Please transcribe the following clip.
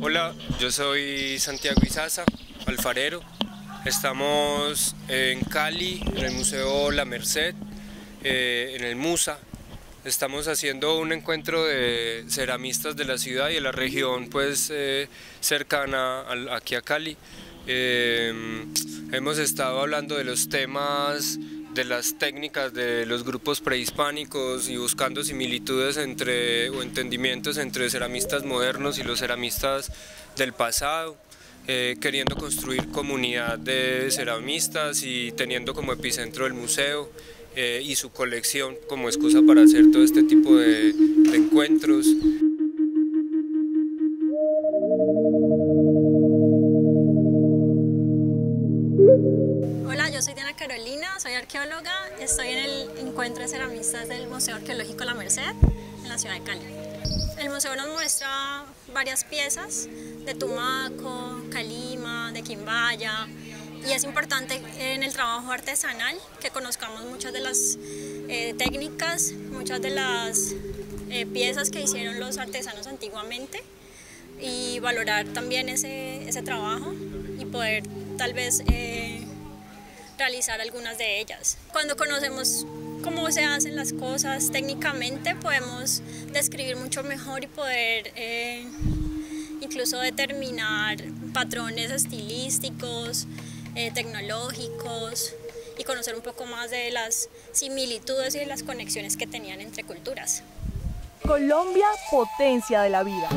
Hola, yo soy Santiago Izaza, alfarero. Estamos en Cali, en el Museo La Merced, eh, en el Musa. Estamos haciendo un encuentro de ceramistas de la ciudad y de la región pues eh, cercana aquí a Cali. Eh, hemos estado hablando de los temas de las técnicas de los grupos prehispánicos y buscando similitudes entre, o entendimientos entre ceramistas modernos y los ceramistas del pasado, eh, queriendo construir comunidad de ceramistas y teniendo como epicentro el museo eh, y su colección como excusa para hacer todo este tipo de encuentros. Yo soy Diana Carolina, soy arqueóloga, estoy en el encuentro de ceramistas del Museo Arqueológico La Merced, en la ciudad de Cali. El museo nos muestra varias piezas de Tumaco, Calima, de Quimbaya, y es importante en el trabajo artesanal que conozcamos muchas de las eh, técnicas, muchas de las eh, piezas que hicieron los artesanos antiguamente y valorar también ese, ese trabajo y poder tal vez eh, realizar algunas de ellas. Cuando conocemos cómo se hacen las cosas técnicamente, podemos describir mucho mejor y poder eh, incluso determinar patrones estilísticos, eh, tecnológicos y conocer un poco más de las similitudes y de las conexiones que tenían entre culturas. Colombia, potencia de la vida.